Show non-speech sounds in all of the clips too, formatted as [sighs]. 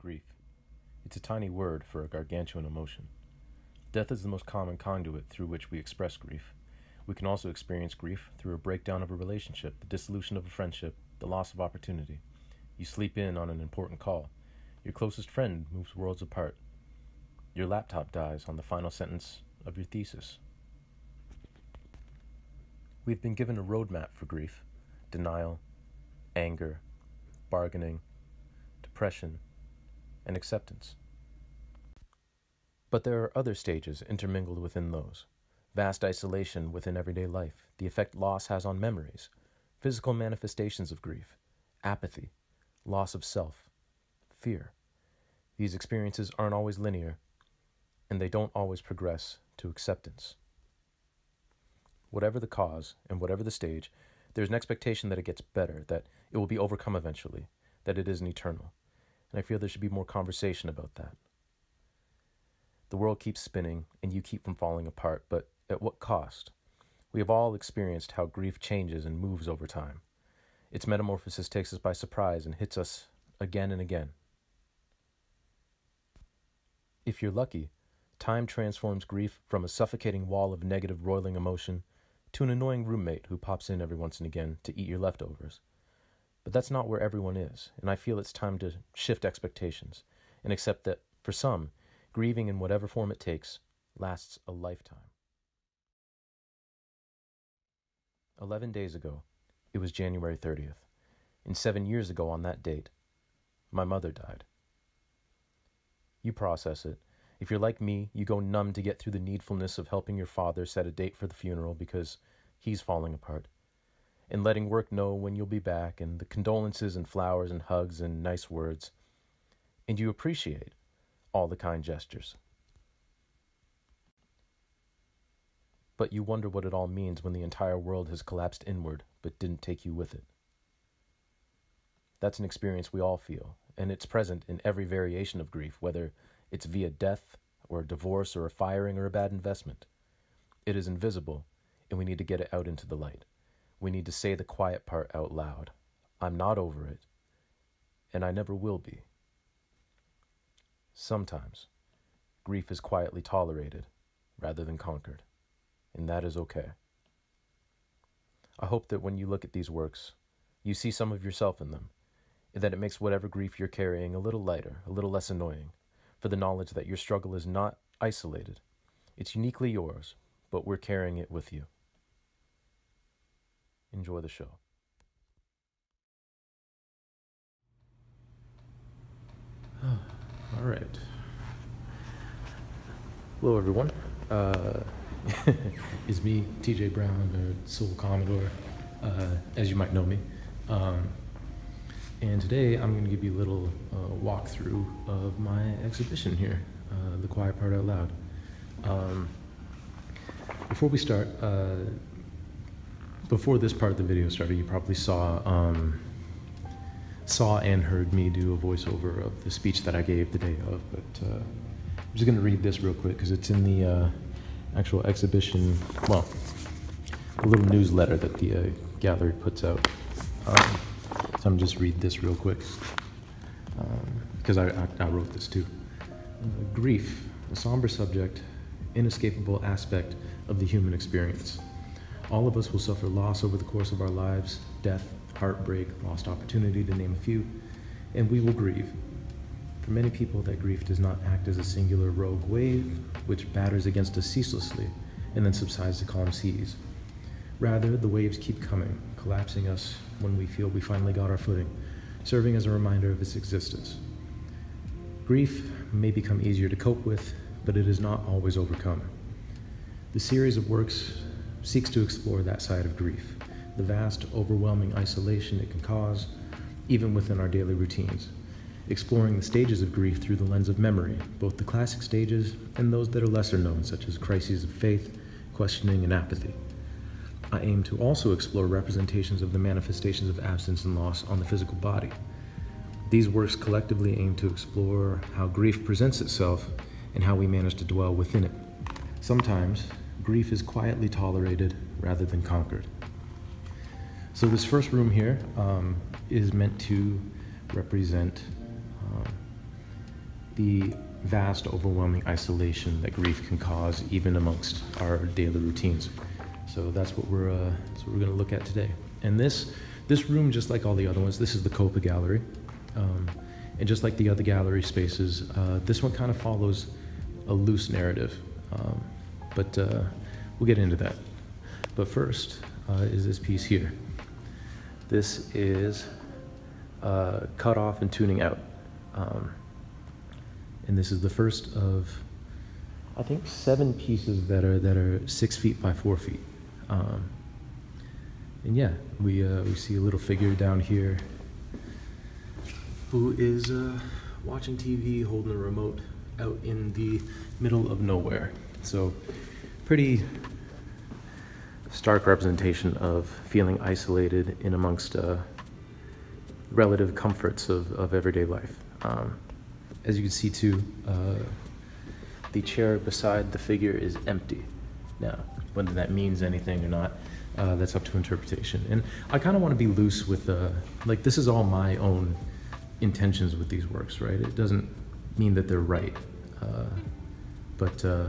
Grief. It's a tiny word for a gargantuan emotion. Death is the most common conduit through which we express grief. We can also experience grief through a breakdown of a relationship, the dissolution of a friendship, the loss of opportunity. You sleep in on an important call. Your closest friend moves worlds apart. Your laptop dies on the final sentence of your thesis. We've been given a roadmap for grief denial, anger, bargaining, depression, and acceptance. But there are other stages intermingled within those vast isolation within everyday life, the effect loss has on memories, physical manifestations of grief, apathy, loss of self, fear. These experiences aren't always linear, and they don't always progress to acceptance. Whatever the cause and whatever the stage, there's an expectation that it gets better, that it will be overcome eventually, that it isn't eternal. And I feel there should be more conversation about that. The world keeps spinning, and you keep from falling apart, but at what cost? We have all experienced how grief changes and moves over time. Its metamorphosis takes us by surprise and hits us again and again. If you're lucky, time transforms grief from a suffocating wall of negative, roiling emotion to an annoying roommate who pops in every once and again to eat your leftovers. But that's not where everyone is, and I feel it's time to shift expectations and accept that, for some, grieving in whatever form it takes lasts a lifetime. Eleven days ago, it was January 30th, and seven years ago on that date, my mother died. You process it. If you're like me, you go numb to get through the needfulness of helping your father set a date for the funeral because he's falling apart, and letting work know when you'll be back, and the condolences and flowers and hugs and nice words. And you appreciate all the kind gestures. But you wonder what it all means when the entire world has collapsed inward but didn't take you with it. That's an experience we all feel, and it's present in every variation of grief, whether it's via death, or a divorce, or a firing, or a bad investment. It is invisible, and we need to get it out into the light. We need to say the quiet part out loud I'm not over it, and I never will be. Sometimes, grief is quietly tolerated rather than conquered, and that is okay. I hope that when you look at these works, you see some of yourself in them, and that it makes whatever grief you're carrying a little lighter, a little less annoying, for the knowledge that your struggle is not isolated. It's uniquely yours, but we're carrying it with you. Enjoy the show. [sighs] All right. Hello, everyone. Uh, [laughs] it's me, TJ Brown, the Soul Commodore, uh, as you might know me. Um, and today I'm going to give you a little uh, walkthrough of my exhibition here, uh, The Quiet Part Out Loud. Um, before we start, uh, before this part of the video started, you probably saw um, saw and heard me do a voiceover of the speech that I gave the day of. But uh, I'm just going to read this real quick because it's in the uh, actual exhibition. Well, a little newsletter that the uh, gallery puts out. Um, so I'm just read this real quick because um, I, I, I, wrote this too. Grief, a somber subject, inescapable aspect of the human experience. All of us will suffer loss over the course of our lives, death, heartbreak, lost opportunity, to name a few, and we will grieve. For many people, that grief does not act as a singular rogue wave, which batters against us ceaselessly and then subsides to calm seas. Rather, the waves keep coming, collapsing us when we feel we finally got our footing, serving as a reminder of its existence. Grief may become easier to cope with, but it is not always overcome. The series of works seeks to explore that side of grief, the vast, overwhelming isolation it can cause, even within our daily routines, exploring the stages of grief through the lens of memory, both the classic stages and those that are lesser known, such as crises of faith, questioning, and apathy. I aim to also explore representations of the manifestations of absence and loss on the physical body. These works collectively aim to explore how grief presents itself and how we manage to dwell within it. Sometimes, grief is quietly tolerated rather than conquered. So, this first room here um, is meant to represent um, the vast, overwhelming isolation that grief can cause, even amongst our daily routines. So that's what we're uh, that's what we're going to look at today. And this this room, just like all the other ones, this is the Coppa Gallery, um, and just like the other gallery spaces, uh, this one kind of follows a loose narrative. Um, but uh, we'll get into that. But first uh, is this piece here. This is uh, cut off and tuning out. Um, and this is the first of, I think, seven pieces that are that are six feet by four feet. Um, and yeah, we uh, we see a little figure down here who is uh, watching TV, holding a remote out in the middle of nowhere. So, pretty stark representation of feeling isolated in amongst uh, relative comforts of, of everyday life. Um, as you can see too, uh, the chair beside the figure is empty. Now, whether that means anything or not, uh, that's up to interpretation. And I kind of want to be loose with, uh, like, this is all my own intentions with these works, right? It doesn't mean that they're right. Uh, but, uh,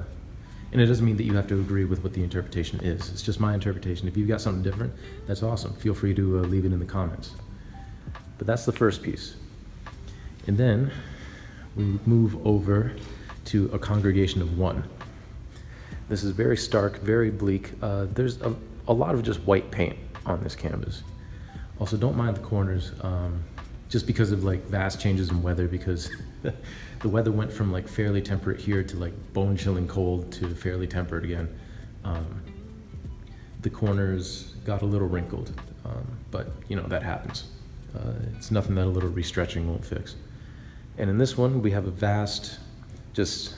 and it doesn't mean that you have to agree with what the interpretation is. It's just my interpretation. If you've got something different, that's awesome. Feel free to uh, leave it in the comments. But that's the first piece. And then we move over to a congregation of one. This is very stark, very bleak. Uh, there's a, a, lot of just white paint on this canvas. Also, don't mind the corners, um, just because of like vast changes in weather, because [laughs] the weather went from like fairly temperate here to like bone chilling cold to fairly temperate again. Um, the corners got a little wrinkled, um, but you know, that happens. Uh, it's nothing that a little restretching won't fix. And in this one, we have a vast, just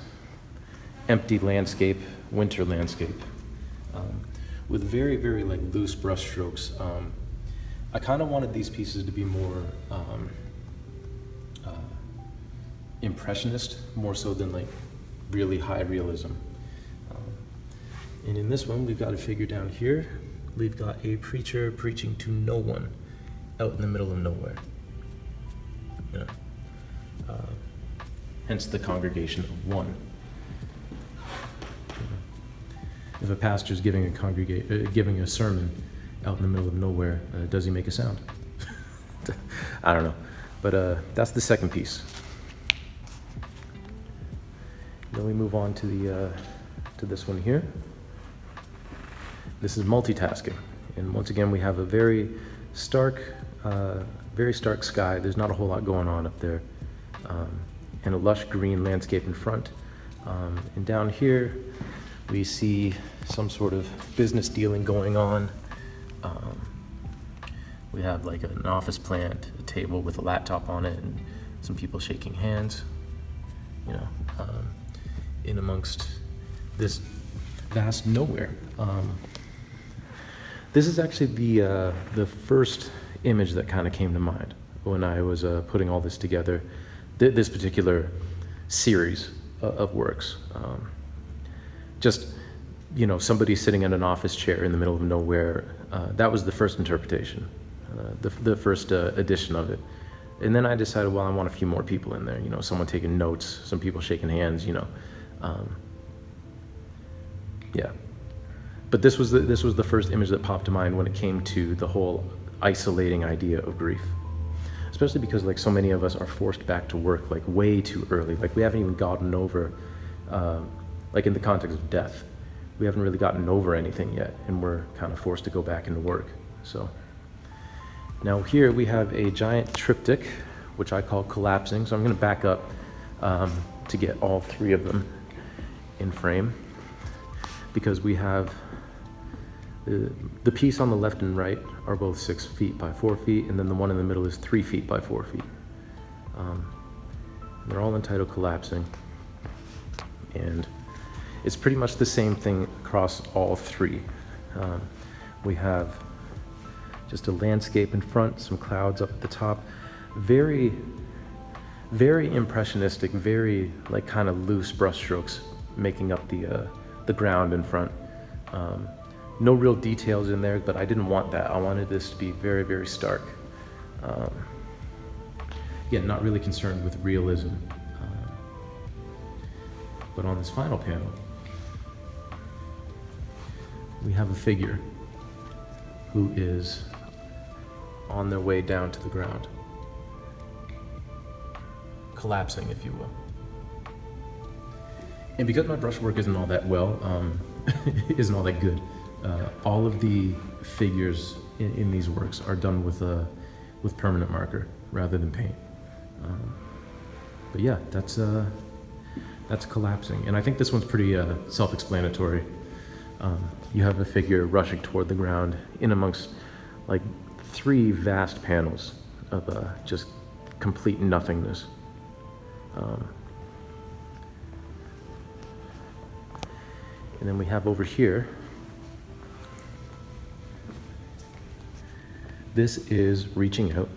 empty landscape, winter landscape, um, with very, very like loose brush strokes. Um, I kind of wanted these pieces to be more um, impressionist, more so than like really high realism. Um, and in this one, we've got a figure down here. We've got a preacher preaching to no one out in the middle of nowhere. Yeah. Uh, hence the congregation of one. If a pastor is giving a congregate, uh, giving a sermon out in the middle of nowhere, uh, does he make a sound? [laughs] I don't know, but uh, that's the second piece. Then we move on to the uh, to this one here. This is multitasking, and once again we have a very stark, uh, very stark sky. There's not a whole lot going on up there um, and a lush green landscape in front. Um, and down here, we see some sort of business dealing going on. Um, we have like an office plant, a table with a laptop on it, and some people shaking hands. You know, um, in amongst this vast nowhere. Um, this is actually the uh, the first image that kind of came to mind when I was uh, putting all this together th- this particular series of, of works. Um, just, you know, somebody sitting in an office chair in the middle of nowhere. Uh, that was the first interpretation, uh, the, the first uh, edition of it. And then I decided, well, I want a few more people in there. You know, someone taking notes, some people shaking hands. You know, um, yeah. But this was the, this was the first image that popped to mind when it came to the whole isolating idea of grief especially because like so many of us are forced back to work like way too early. Like we haven't even gotten over, uh, like in the context of death, we haven't really gotten over anything yet, and we're kind of forced to go back into work. So now here we have a giant triptych, which I call collapsing. So I'm going to back up um, to get all three of them in frame because we have the, the piece on the left and right are both six feet by four feet, and then the one in the middle is three feet by four feet. Um, they're all entitled collapsing. And it's pretty much the same thing across all three. Um, we have just a landscape in front, some clouds up at the top. Very, very impressionistic, very like kind of loose brushstrokes making up the, uh, the ground in front. Um, no real details in there, but I didn't want that. I wanted this to be very, very stark. Um, again, not really concerned with realism. Uh, But on this final panel, we have a figure who is on their way down to the ground, collapsing, if you will. And because my brushwork isn't all that well, um, [laughs] isn't all that good, uh, all of the figures in, in, these works are done with a with permanent marker rather than paint. Um, but yeah, that's uh, that's collapsing, and I think this one's pretty uh, self-explanatory. Um, you have a figure rushing toward the ground in amongst like three vast panels of uh, just complete nothingness. Um, and then we have over here, this is reaching out.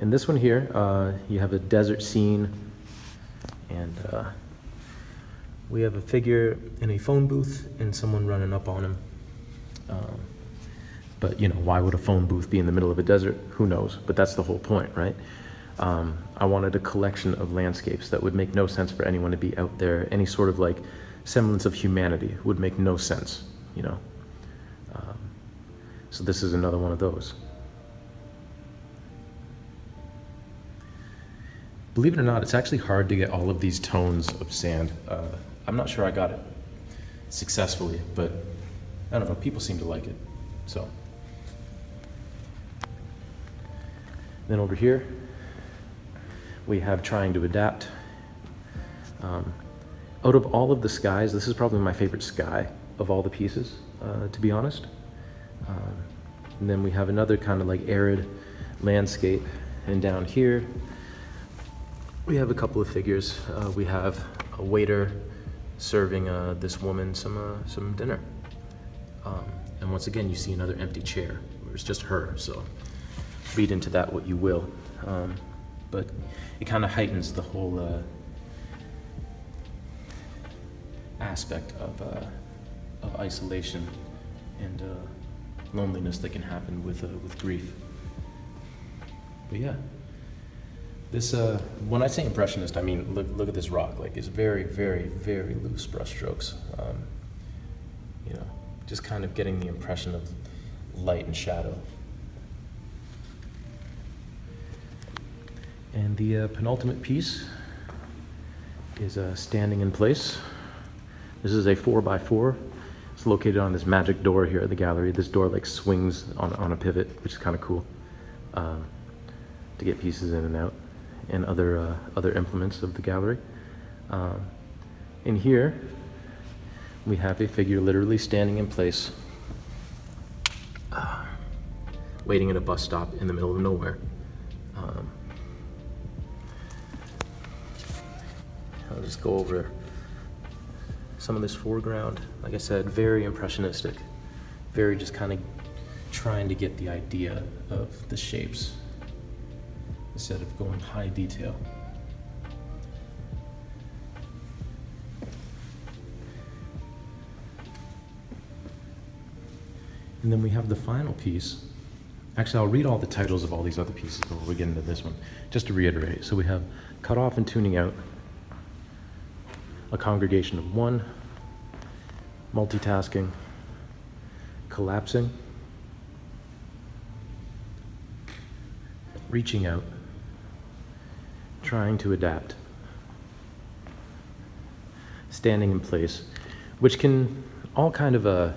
And this one here, uh, you have a desert scene and uh, we have a figure in a phone booth and someone running up on him. Um, but you know, why would a phone booth be in the middle of a desert? Who knows? But that's the whole point, right? Um, I wanted a collection of landscapes that would make no sense for anyone to be out there. Any sort of like semblance of humanity would make no sense, you know. Um, so this is another one of those. Believe it or not, it's actually hard to get all of these tones of sand. Uh, I'm not sure I got it successfully, but I don't know, people seem to like it, so. Then over here, we have trying to adapt. Um, out of all of the skies, this is probably my favorite sky of all the pieces, uh, to be honest. Um, and then we have another kind of like arid landscape. And down here, we have a couple of figures. Uh, we have a waiter serving uh, this woman some, uh, some dinner. Um, and once again, you see another empty chair, it's just her, so read into that what you will. Um, but it kind of heightens the whole aspect of, uh, of isolation and uh, loneliness that can happen with, uh, with grief. But yeah, this, uh, when I say impressionist, I mean, look, look at this rock. Like, it's very, very, very loose brushstrokes. Um, you know, just kind of getting the impression of light and shadow. And the uh, penultimate piece is uh, standing in place. This is a four by four. It's located on this magic door here at the gallery. This door like swings on, on a pivot, which is kind of cool uh, to get pieces in and out and other, uh, other implements of the gallery. Um, in here, we have a figure literally standing in place, uh, waiting at a bus stop in the middle of nowhere. Um, I'll just go over some of this foreground. Like I said, very impressionistic, very just kind of trying to get the idea of the shapes instead of going high detail. And then we have the final piece. Actually, I'll read all the titles of all these other pieces before we get into this one, just to reiterate. So we have cut off and tuning out, a congregation of one, multitasking, collapsing, reaching out, trying to adapt, standing in place, which can all kind of uh,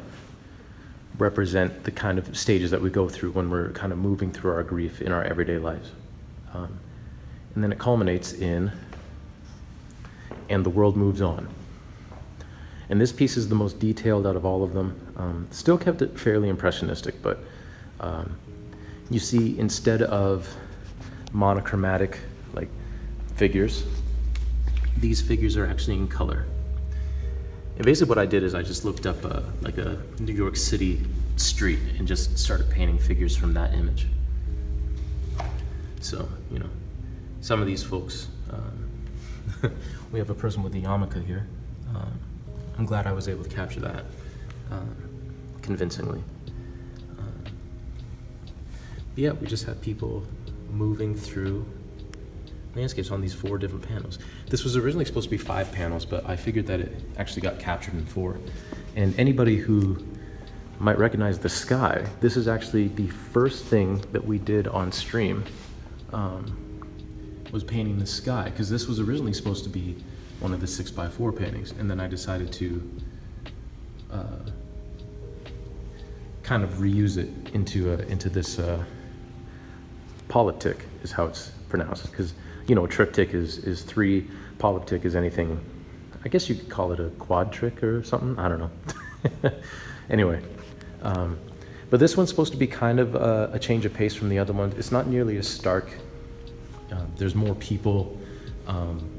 represent the kind of stages that we go through when we're kind of moving through our grief in our everyday lives. Um, and then it culminates in and the world moves on. And this piece is the most detailed out of all of them. Um, still kept it fairly impressionistic, but um, you see instead of monochromatic like figures, these figures are actually in color. And basically what I did is I just looked up a, like a New York City street and just started painting figures from that image. So, you know, some of these folks, um, [laughs] we have a person with a yarmulke here. Um, I'm glad I was able to capture that um, convincingly. Um, yeah, we just have people moving through landscapes on these four different panels. This was originally supposed to be five panels, but I figured that it actually got captured in four. And anybody who might recognize the sky, this is actually the first thing that we did on stream, um, was painting the sky, because this was originally supposed to be one of the six by four paintings, and then I decided to uh, kind of reuse it into, uh, into this uh, polyptych is how it's pronounced, because you know, a triptych is, is three, polyptych is anything, I guess you could call it a quad trick or something, I don't know. [laughs] anyway, um, but this one's supposed to be kind of a, a, change of pace from the other one. It's not nearly as stark. Uh, there's more people. Um,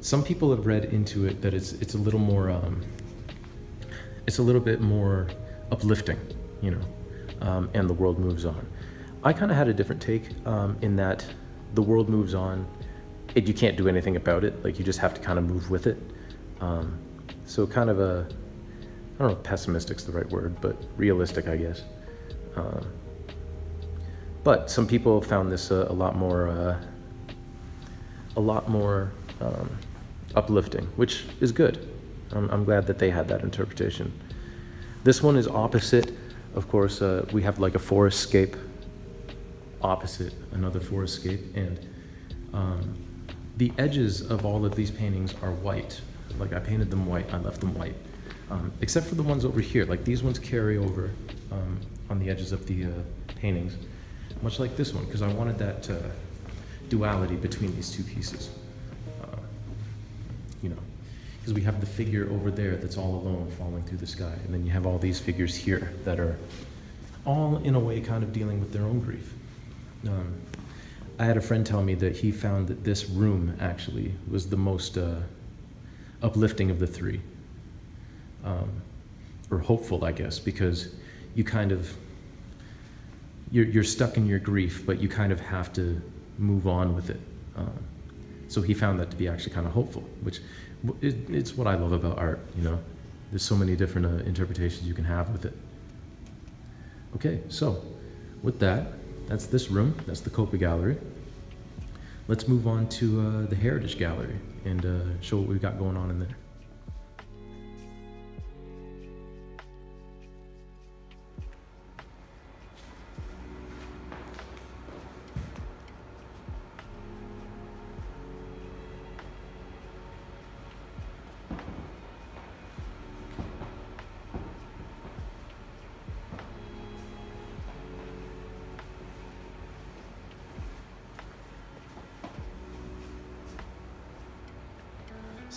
some people have read into it that it's it's a little more um, it's a little bit more uplifting, you know, um, and the world moves on. I kind of had a different take um, in that the world moves on. You can't do anything about it. Like you just have to kind of move with it. Um, so kind of a, I don't know if pessimistic's the right word, but realistic, I guess. Um, but some people found this a, a lot more, uh, a lot more um, uplifting, which is good. I'm, I'm, glad that they had that interpretation. This one is opposite. Of course, uh, we have like a forest scape opposite another forest scape, and um, the edges of all of these paintings are white. Like I painted them white, I left them white, um, except for the ones over here. Like these ones carry over um, on the edges of the uh, paintings, much like this one, because I wanted that uh, duality between these two pieces. Uh, you know, because we have the figure over there that's all alone falling through the sky, and then you have all these figures here that are all in a way kind of dealing with their own grief. Um, I had a friend tell me that he found that this room actually was the most uh, uplifting of the three, um, or hopeful, I guess, because you kind of you're, you're stuck in your grief, but you kind of have to move on with it. Um, so he found that to be actually kind of hopeful, which it, it's what I love about art. You know, there's so many different uh, interpretations you can have with it. Okay, so with that. That's this room. That's the Coppa Gallery. Let's move on to uh, the Heritage Gallery and uh, show what we've got going on in there.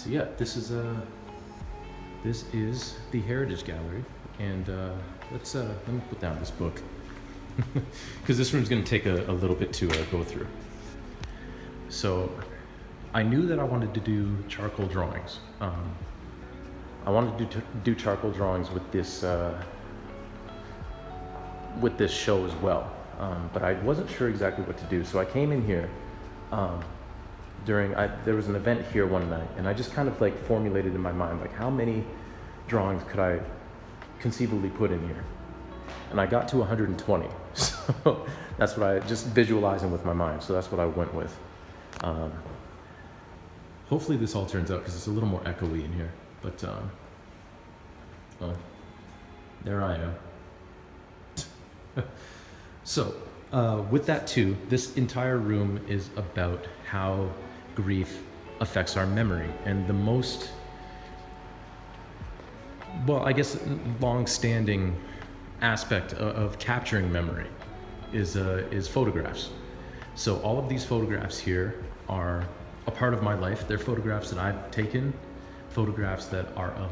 So yeah, this is a uh, this is the Heritage Gallery, and uh, let's uh, let me put down this book [laughs] because this room's going to take a, a, little bit to uh, go through. So I knew that I wanted to do charcoal drawings. Um, I wanted to do, do, charcoal drawings with this uh, with this show as well, um, but I wasn't sure exactly what to do. So I came in here. Um, during, I, there was an event here one night, and I just kind of like formulated in my mind, like how many drawings could I conceivably put in here? And I got to 120. [laughs] So that's what I, just visualizing with my mind. So that's what I went with. Um, hopefully this all turns out because it's a little more echoey in here. But, um, well, there I am. [laughs] so, uh, with that too, this entire room is about how grief affects our memory. And the most, well, I guess, long-standing aspect of, of, capturing memory is, uh, is photographs. So all of these photographs here are a part of my life. They're photographs that I've taken, photographs that are of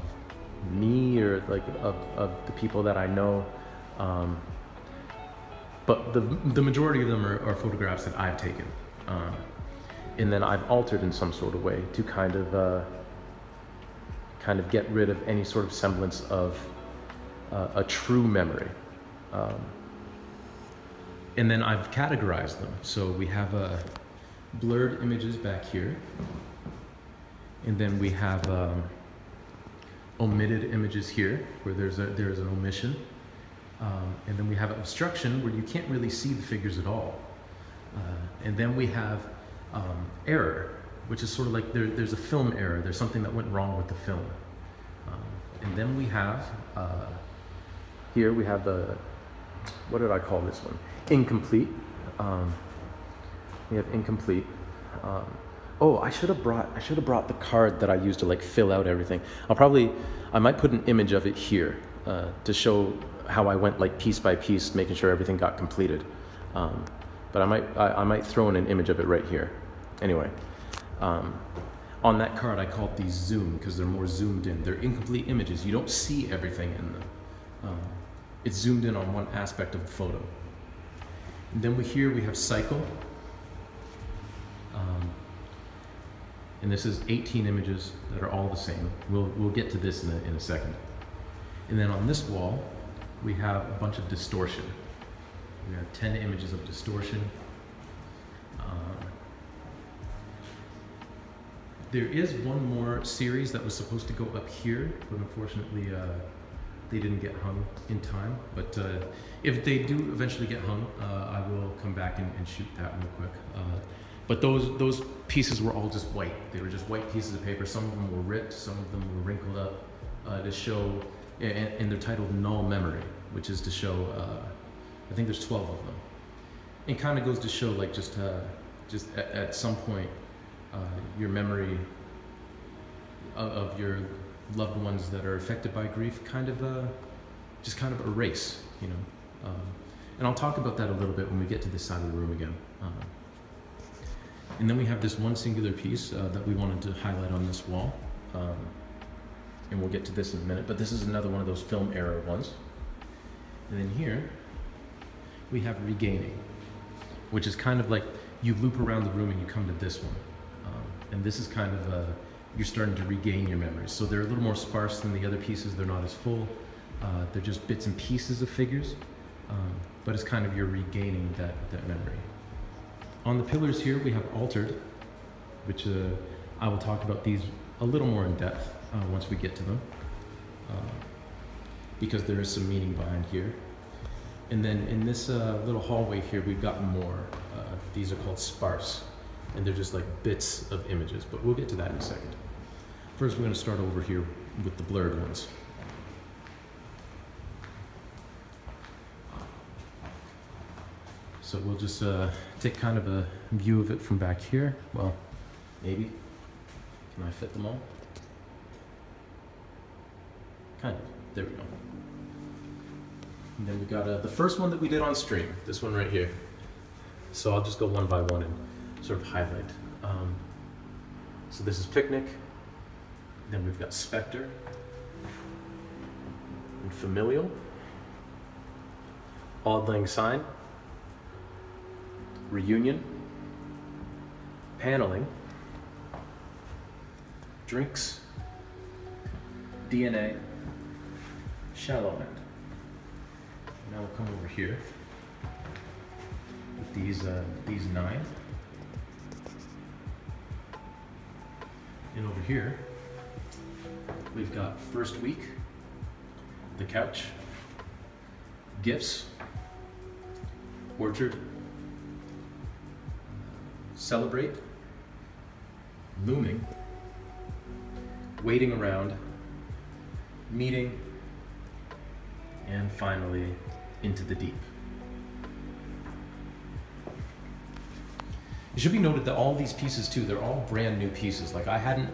me or like of, of the people that I know. Um, but the, the majority of them are, are photographs that I've taken. Um, and then I've altered in some sort of way to kind of uh, kind of get rid of any sort of semblance of uh, a true memory. Um, and then I've categorized them. So we have uh, blurred images back here, and then we have um, omitted images here, where there's a there is an omission, um, and then we have obstruction, where you can't really see the figures at all, uh, and then we have um, error, which is sort of like there, there's a film error. There's something that went wrong with the film. Um, and then we have uh, here we have the what did I call this one? Incomplete. Um, we have incomplete. Um, oh, I should have brought I should have brought the card that I used to like fill out everything. I'll probably I might put an image of it here uh, to show how I went like piece by piece, making sure everything got completed. Um, but I might I, I, might throw in an image of it right here. Anyway, um, on that card I called these zoom because they're more zoomed in. They're incomplete images. You don't see everything in them. Um, it's zoomed in on one aspect of the photo. And then we here we have cycle. Um, and this is 18 images that are all the same. We'll, we'll get to this in a, in a second. And then on this wall, we have a bunch of distortion. We have 10 images of distortion. Um, there is one more series that was supposed to go up here, but unfortunately uh, they didn't get hung in time. But uh, if they do eventually get hung, uh, I will come back and, and shoot that real quick. Uh, but those those pieces were all just white. They were just white pieces of paper. Some of them were ripped, some of them were wrinkled up uh, to show, and, and, they're titled null memory, which is to show. Uh, I think there's 12 of them. It kind of goes to show, like, just just at, at, some point, uh, your memory of, of, your loved ones that are affected by grief kind of uh, just kind of erase, you know. Um, and I'll talk about that a little bit when we get to this side of the room again. Uh, and then we have this one singular piece uh, that we wanted to highlight on this wall. Um, and we'll get to this in a minute, but this is another one of those film era ones. And then here, we have regaining, which is kind of like you loop around the room and you come to this one. Um, and this is kind of, a, you're starting to regain your memories. So they're a little more sparse than the other pieces. They're not as full. Uh, they're just bits and pieces of figures, um, but it's kind of you're regaining that, that memory. On the pillars here, we have altered, which uh, I will talk about these a little more in depth uh, once we get to them, uh, because there is some meaning behind here. And then in this uh, little hallway here, we've got more. Uh, these are called sparse, and they're just like bits of images, but we'll get to that in a second. First, we're going to start over here with the blurred ones. So we'll just uh, take kind of a view of it from back here. Well, maybe. Can I fit them all? Kind of. There we go. And then we got uh, the first one that we did on stream, this one right here. So I'll just go one by one and sort of highlight. Um, so this is Picnic. Then we've got Spectre. And Familial. Auld Lang Syne reunion, paneling, drinks, DNA, shallow end. Now we'll come over here with these uh, these nine. And over here, we've got first week, the couch, gifts, orchard, celebrate, looming, waiting around, meeting, and finally into the deep. It should be noted that all these pieces too, they're all brand new pieces. Like I hadn't,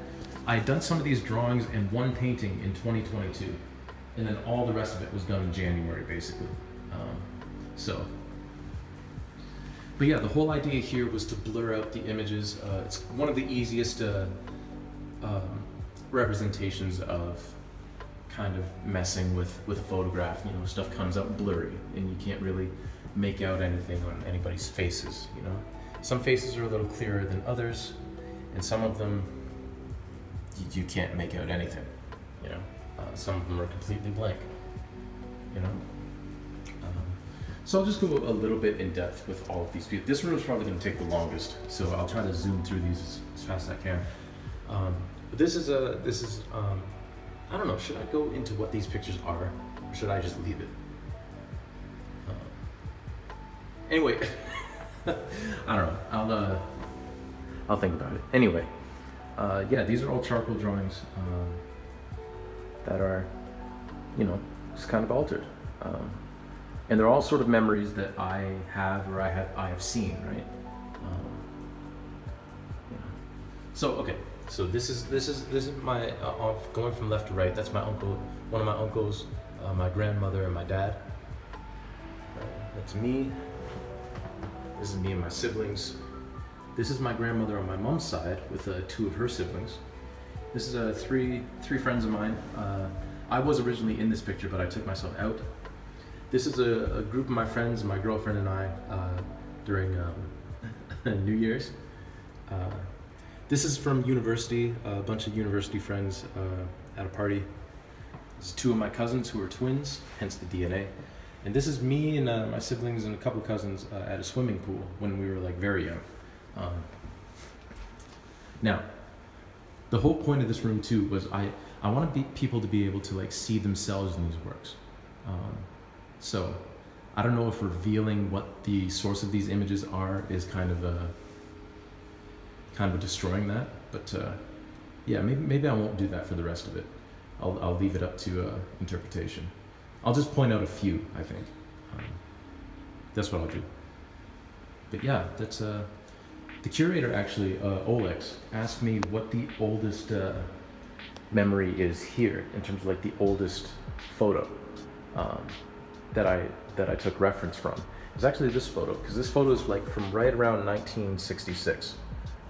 I had done some of these drawings and one painting in 2022, and then all the rest of it was done in January basically. Um, so but yeah, the whole idea here was to blur out the images. Uh, it's one of the easiest uh, um, representations of kind of messing with, with a photograph. You know, stuff comes out blurry and you can't really make out anything on anybody's faces, you know. Some faces are a little clearer than others, and some of them you, you can't make out anything, you know. Uh, some of them are completely blank, you know. So I'll just go a little bit in depth with all of these pieces. This room is probably going to take the longest, so I'll try to zoom through these as, as fast as I can. Um, but this is a this is um, I don't know. Should I go into what these pictures are, or should I just leave it? Uh, anyway, [laughs] [laughs] I don't know. I'll uh, I'll think about it. Anyway, uh, yeah, these are all charcoal drawings um, that are, you know, just kind of altered. Um, and they're all sort of memories that I have or I have I have seen, right? Um, yeah. So okay, so this is this is this is my uh, going from left to right. That's my uncle, one of my uncles, uh, my grandmother, and my dad. That's me. This is me and my siblings. This is my grandmother on my mom's side with uh, two of her siblings. This is uh, three three friends of mine. Uh, I was originally in this picture, but I took myself out. This is a, a group of my friends, my girlfriend and I, uh, during um, [laughs] New Year's. Uh, this is from university, a bunch of university friends uh, at a party. This is two of my cousins who are twins, hence the DNA. And this is me and uh, my siblings and a couple cousins uh, at a swimming pool when we were like very young. Um, now, the whole point of this room too was I, I want be, people to be able to like see themselves in these works. Um, so I don't know if revealing what the source of these images are is kind of a kind of destroying that, but uh, yeah, maybe maybe I won't do that for the rest of it. I'll I'll leave it up to uh, interpretation. I'll just point out a few. I think um, that's what I'll do. But yeah, that's uh, the curator actually, uh, Olex, asked me what the oldest uh, memory is here in terms of like the oldest photo um, that I that I took reference from. It's actually this photo because this photo is like from right around 1966.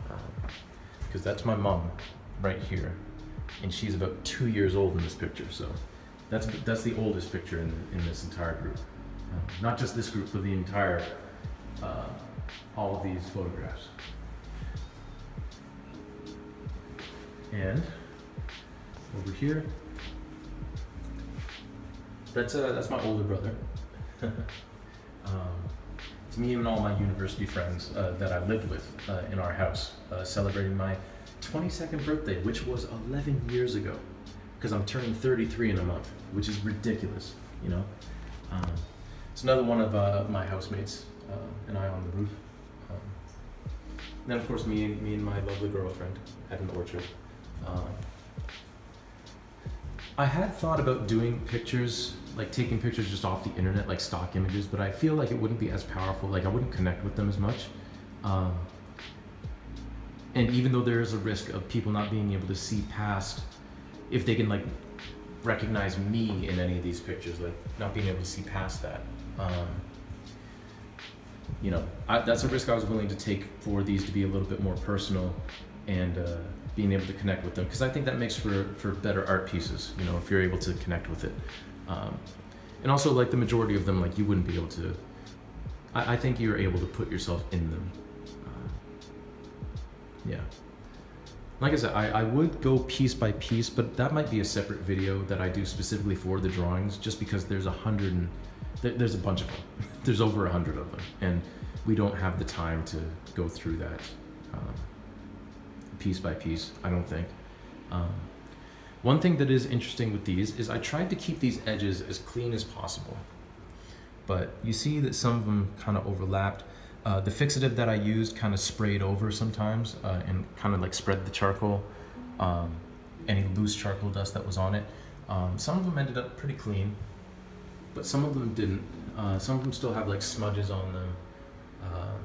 Because um, that's my mom right here, and she's about two years old in this picture. So that's that's the oldest picture in in this entire group. Uh, not just this group, but the entire uh, all of these photographs. And over here, that's uh, that's my older brother. [laughs] um, it's me and all my university friends uh, that I lived with uh, in our house, uh, celebrating my 22nd birthday, which was 11 years ago, because I'm turning 33 in a month, which is ridiculous, you know. Um, it's another one of uh, my housemates uh, and I on the roof. Um, then of course me and me and my lovely girlfriend at an orchard. Um, I had thought about doing pictures, like taking pictures just off the internet, like stock images, but I feel like it wouldn't be as powerful. Like I wouldn't connect with them as much. Um, and even though there is a risk of people not being able to see past, if they can like recognize me in any of these pictures, like not being able to see past that. Um, you know, I, that's a risk I was willing to take for these to be a little bit more personal and uh, being able to connect with them because I think that makes for for better art pieces. You know, if you're able to connect with it, um, and also like the majority of them, like you wouldn't be able to. I, think you're able to put yourself in them. Uh, yeah. Like I said, I, I would go piece by piece, but that might be a separate video that I do specifically for the drawings, just because there's a hundred and there, there's a bunch of them. [laughs] there's over a hundred of them, and we don't have the time to go through that. Um, piece by piece, I don't think. Um, one thing that is interesting with these is I tried to keep these edges as clean as possible. But you see that some of them kind of overlapped. Uh, the fixative that I used kind of sprayed over sometimes uh, and kind of like spread the charcoal, um, any loose charcoal dust that was on it. Um, some of them ended up pretty clean, but some of them didn't. Uh, some of them still have like smudges on them. Um,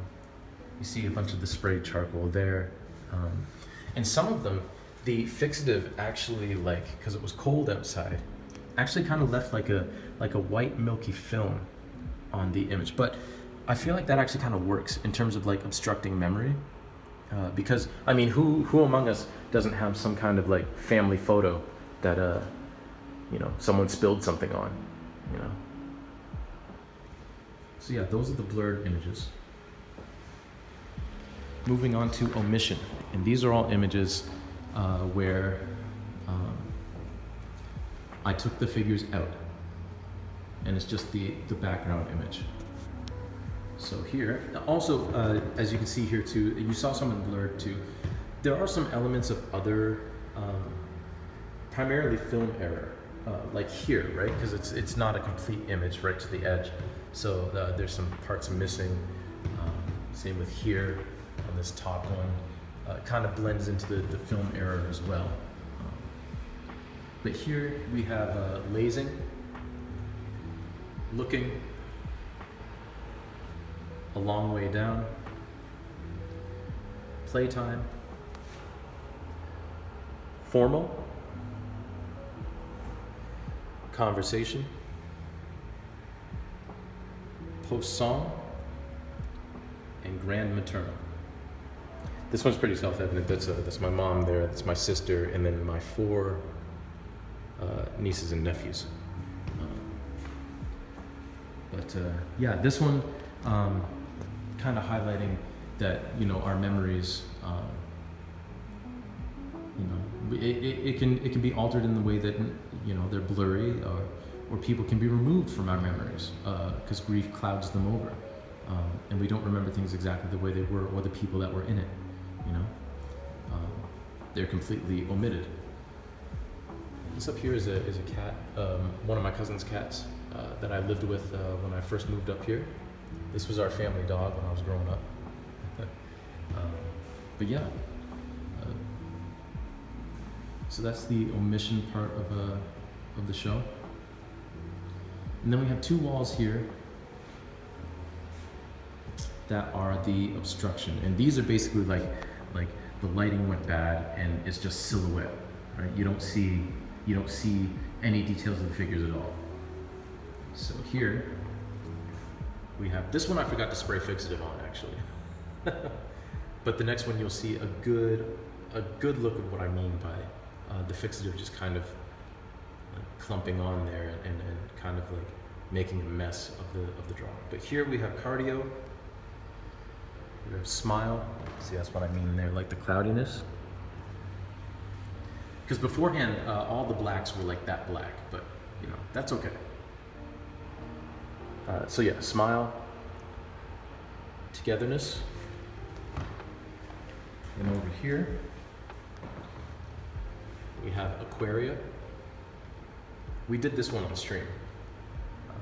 you see a bunch of the sprayed charcoal there. Um, and some of them, the fixative actually like, because it was cold outside, actually kind of left like a like a white milky film on the image. But I feel like that actually kind of works in terms of like obstructing memory. Uh, because I mean, who who among us doesn't have some kind of like family photo that uh, you know, someone spilled something on, you know? So yeah, those are the blurred images. Moving on to omission. And these are all images uh, where um, I took the figures out. And it's just the, the background image. So here, also, uh, as you can see here too, you saw some in blurred too. There are some elements of other, um, primarily film error, uh, like here, right? Because it's it's not a complete image right to the edge. So uh, there's some parts missing. Um, same with here on this top one. uh, kind of blends into the, the film error as well. But here we have uh, lazing, looking, a long way down, playtime, formal, conversation, post song, and grand maternal. This one's pretty self-evident. That's, uh, that's my mom there, that's my sister, and then my four uh, nieces and nephews. But uh, yeah, this one um, kind of highlighting that you know our memories. Um, you know, it, it, it, can it can be altered in the way that you know they're blurry, or or people can be removed from our memories because uh, grief clouds them over, um, and we don't remember things exactly the way they were or the people that were in it. You know, um, they're completely omitted. This up here is a is a cat, um, one of my cousin's cats uh, that I lived with uh, when I first moved up here. This was our family dog when I was growing up. [laughs] um, but yeah. Uh, so that's the omission part of, uh, of the show. And then we have two walls here that are the obstruction. And these are basically like, like the lighting went bad and it's just silhouette, right? You don't see, you don't see any details of the figures at all. So here, we have, this one I forgot to spray fixative on actually. [laughs] but the next one you'll see a good, a good look of what I mean by uh, the fixative just kind of uh, clumping on there and, and, and, kind of like making a mess of the, of the drawing. But here we have cardio, we have smile, see that's what I mean there, like the cloudiness. Because beforehand, uh, all the blacks were like that black, but you know, that's okay. Uh, so yeah, smile, togetherness, and over here we have Aquaria. We did this one on stream. Um,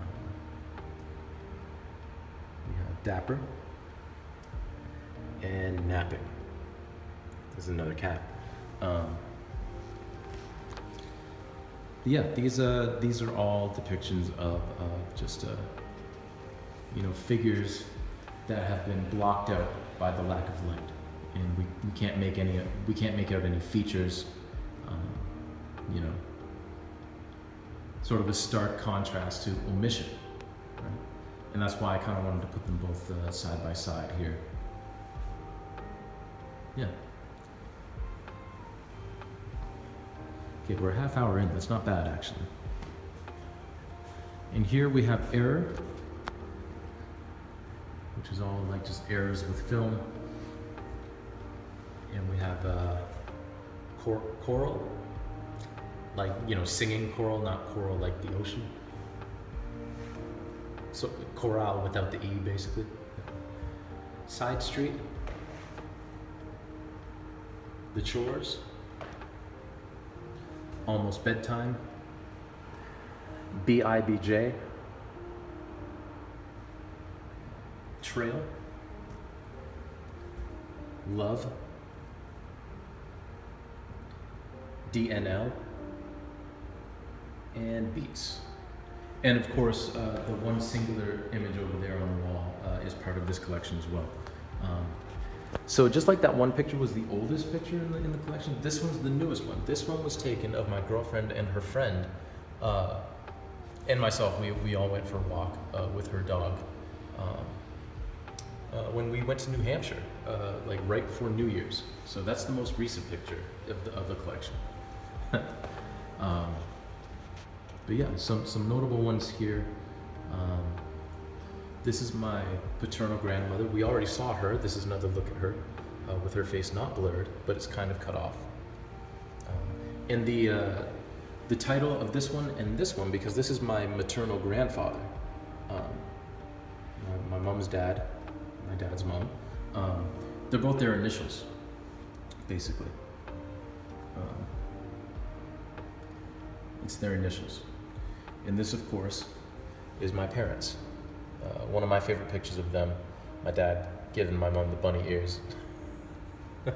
we have Dapper and Napping. This is another cat. Um, yeah, these uh, these are all depictions of uh, just uh, you know, figures that have been blocked out by the lack of light. And we, we can't make any, we can't make out any features, um, you know, sort of a stark contrast to omission. Right? And that's why I kind of wanted to put them both uh, side by side here. Yeah. Okay, we're a half hour in. That's not bad, actually. And here we have error which is all like just errors with film. And we have uh, cor choral, like, you know, singing choral, not choral like the ocean. So chorale without the E, basically. Side Street. The Chores. Almost Bedtime. BIBJ. Trail, Love, DNL, and Beats. And of course, uh, the one singular image over there on the wall uh, is part of this collection as well. Um, so just like that one picture was the oldest picture in the, in the collection, this one's the newest one. This one was taken of my girlfriend and her friend, uh, and myself. We, we all went for a walk uh, with her dog. Um, when we went to New Hampshire, uh, like right before New Year's. So that's the most recent picture of the, of the collection. [laughs] um, but yeah, some, some notable ones here. Um, this is my paternal grandmother. We already saw her. This is another look at her uh, with her face not blurred, but it's kind of cut off. Um, and the, uh, the title of this one and this one, because this is my maternal grandfather, um, my, my mom's dad, my dad's mom. Um, they're both their initials, basically. Um, it's their initials. And this, of course, is my parents. Uh, one of my favorite pictures of them, my dad giving my mom the bunny ears. [laughs] uh,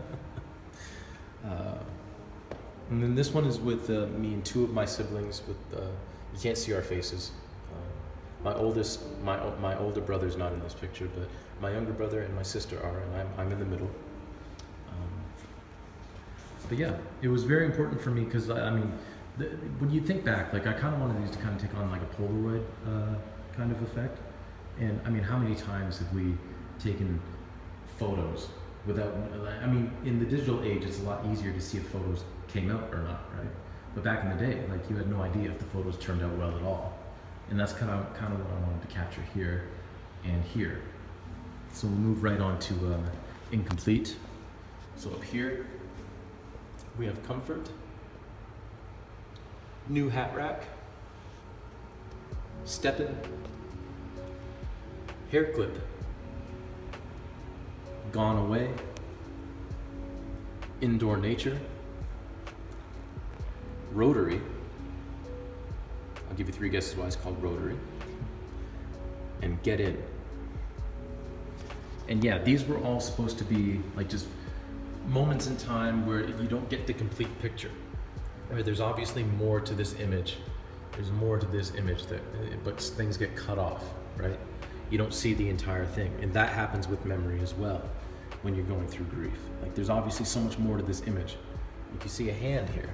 and then this one is with uh, me and two of my siblings. With uh, you can't see our faces. My oldest, my my older brother's not in this picture, but my younger brother and my sister are, and I'm I'm in the middle. Um, but yeah, it was very important for me because I, I mean, the, when you think back, like I kind of wanted these to kind of take on like a Polaroid uh, kind of effect. And I mean, how many times have we taken photos without? I mean, in the digital age, it's a lot easier to see if photos came out or not, right? But back in the day, like you had no idea if the photos turned out well at all. And that's kind of kind of what I wanted to capture here and here. So we'll move right on to uh, incomplete. So up here, we have comfort, new hat rack, steppin', hair clip, gone away, indoor nature, rotary. I'll give you three guesses why it's called rotary. And get in. And yeah, these were all supposed to be like just moments in time where you don't get the complete picture. Right? There's obviously more to this image. There's more to this image that, but things get cut off, right? You don't see the entire thing, and that happens with memory as well when you're going through grief. Like there's obviously so much more to this image. Like you see a hand here,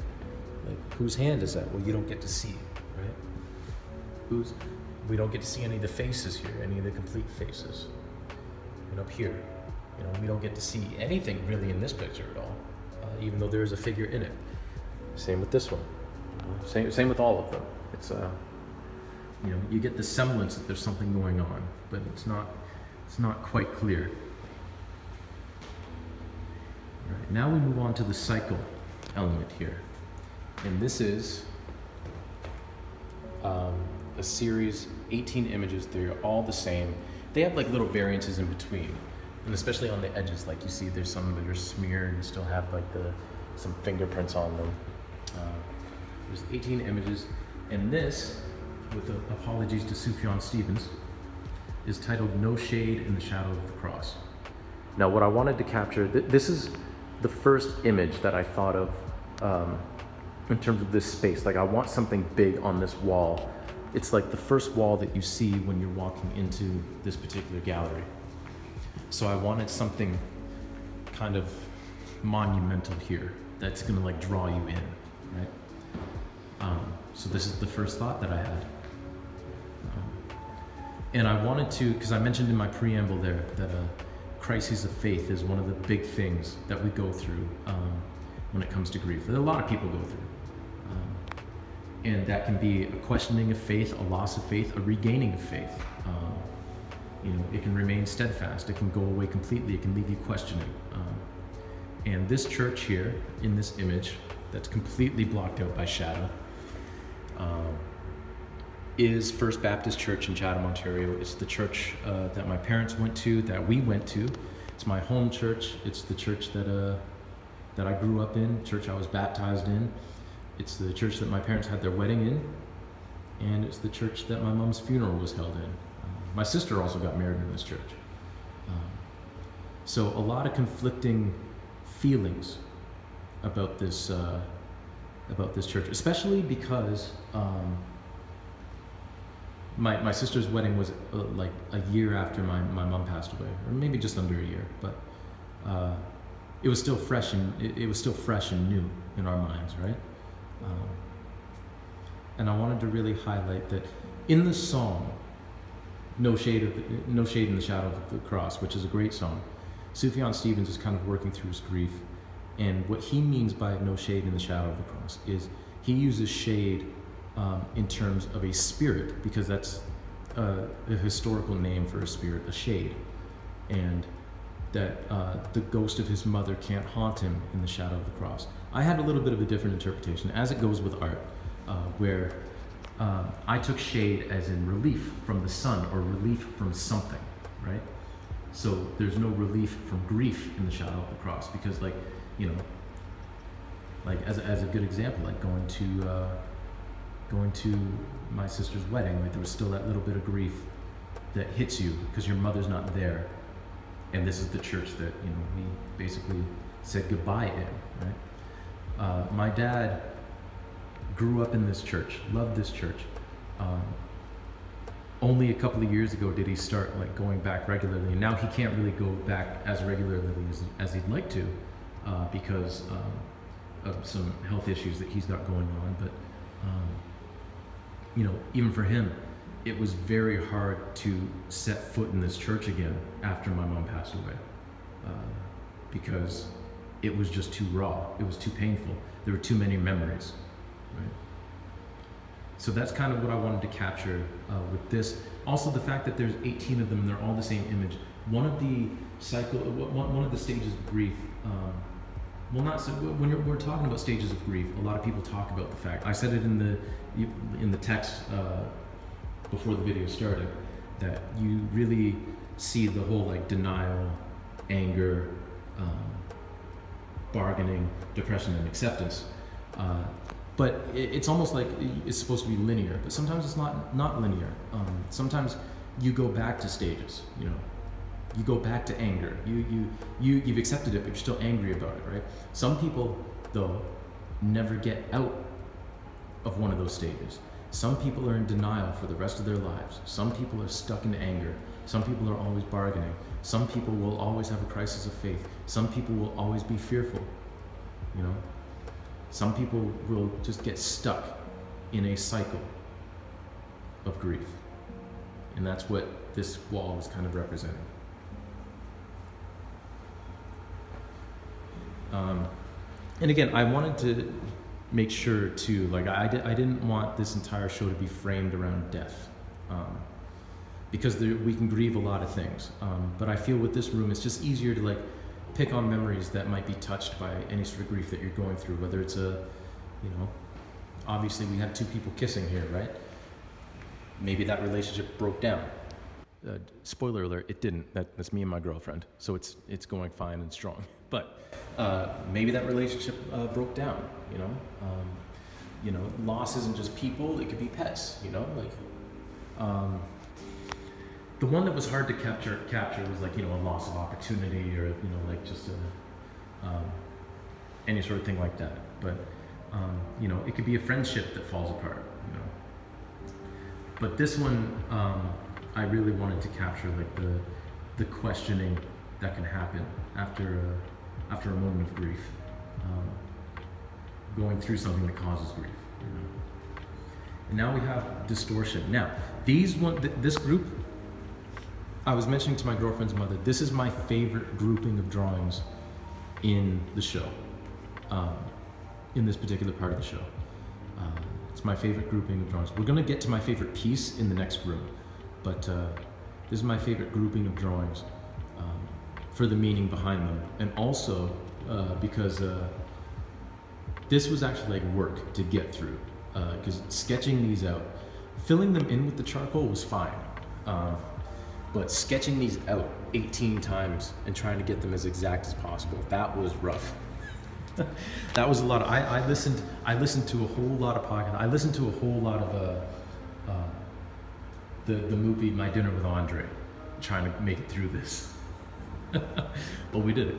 like whose hand is that? Well, you don't get to see, right? Who's? We don't get to see any of the faces here, any of the complete faces. And up here, you know, we don't get to see anything really in this picture at all, uh, even though there is a figure in it. Same with this one. Same, same with all of them. It's uh, you know, you get the semblance that there's something going on, but it's not, it's not quite clear. All right, now we move on to the cycle element here, and this is um, a series, 18 images. They're all the same. They have like little variances in between, and especially on the edges, like you see, there's some that are smeared and still have like the some fingerprints on them. Uh, there's 18 images, and this, with apologies to Sufjan Stevens, is titled No Shade in the Shadow of the Cross. Now, what I wanted to capture, th- this is the first image that I thought of um, in terms of this space. Like, I want something big on this wall. It's like the first wall that you see when you're walking into this particular gallery. So, I wanted something kind of monumental here that's gonna like draw you in right? Um, so this is the first thought that I had. Um, and I wanted to, because I mentioned in my preamble there that a crisis of faith is one of the big things that we go through um, when it comes to grief. That a lot of people go through. And that can be a questioning of faith, a loss of faith, a regaining of faith. Um, you know, it can remain steadfast. It can go away completely. It can leave you questioning. Um, and this church here, in this image, that's completely blocked out by shadow um, is First Baptist Church in Chatham, Ontario. It's the church uh, that my parents went to, that we went to. It's my home church. It's the church that uh, that I grew up in, church I was baptized in. It's the church that my parents had their wedding in, and it's the church that my mom's funeral was held in. Uh, my sister also got married in this church. Um, so a lot of conflicting feelings about this uh, about this church, especially because um, my my sister's wedding was uh, like a year after my, my mom passed away, or maybe just under a year, but uh, it was still fresh and it, it, was still fresh and new in our minds, right? Um, and I wanted to really highlight that in the song, "No Shade of No Shade in the Shadow of the Cross," which is a great song, Sufjan Stevens is kind of working through his grief and what he means by no shade in the shadow of the cross is he uses shade um, in terms of a spirit, because that's uh, a historical name for a spirit, a shade. And that uh, the ghost of his mother can't haunt him in the shadow of the cross. I had a little bit of a different interpretation, as it goes with art, uh, where um, I took shade as in relief from the sun or relief from something, right? So there's no relief from grief in the shadow of the cross because, like, you know, like as a, as a good example, like going to uh, going to my sister's wedding, like there was still that little bit of grief that hits you because your mother's not there, and this is the church that you know we basically said goodbye in, right? Uh, my dad grew up in this church, loved this church. Um, only a couple of years ago did he start like going back regularly, and now he can't really go back as regularly as, as he'd like to uh, because um, of some health issues that he's got going on. But um, you know, even for him, it was very hard to set foot in this church again after my mom passed away uh, because it was just too raw. It was too painful. There were too many memories. Right? So that's kind of what I wanted to capture uh, with this. Also, the fact that there's 18 of them and they're all the same image. One of the cycle, one of the stages of grief. Um, well, not so. When we're talking about stages of grief, a lot of people talk about the fact. I said it in the in the text uh, before the video started that you really see the whole like denial, anger, um, bargaining, depression, and acceptance. Uh, but it's almost like it's supposed to be linear, but sometimes it's not not linear. Um, sometimes you go back to stages. You know, you go back to anger. You you you you've accepted it, but you're still angry about it, right? Some people though never get out of one of those stages. Some people are in denial for the rest of their lives. Some people are stuck in anger. Some people are always bargaining. Some people will always have a crisis of faith. Some people will always be fearful. You know, some people will just get stuck in a cycle of grief. And that's what this wall is kind of representing. Um, and again, I wanted to make sure to, like, I, I didn't want this entire show to be framed around death. Um, because there, we can grieve a lot of things. Um, but I feel with this room, it's just easier to, like, pick on memories that might be touched by any sort of grief that you're going through, whether it's a, you know, obviously we have two people kissing here, right? Maybe that relationship broke down. Uh, spoiler alert, it didn't. That, that's me and my girlfriend. So it's, it's going fine and strong. [laughs] But uh, maybe that relationship uh, broke down, you know? Um, you know, loss isn't just people, it could be pets, you know? Like, um, the one that was hard to capture capture was like you know a loss of opportunity or you know like just a um, any sort of thing like that. But um, you know it could be a friendship that falls apart. You know. But this one um, I really wanted to capture like the the questioning that can happen after a, after a moment of grief, um, going through something that causes grief. You know. And now we have distortion. Now these one th- this group I was mentioning to my girlfriend's mother, this is my favorite grouping of drawings in the show, um, in this particular part of the show. Uh, it's my favorite grouping of drawings. We're gonna get to my favorite piece in the next room, but uh, this is my favorite grouping of drawings um, for the meaning behind them, and also uh, because uh, this was actually like work to get through, because uh, sketching these out, filling them in with the charcoal was fine. But sketching these out 18 times and trying to get them as exact as possible, that was rough. [laughs] that was a lot of, I, I, listened, I listened to a whole lot of podcasts. I listened to a whole lot of uh, uh, the, the movie My Dinner with Andre, trying to make it through this. [laughs] but we did it.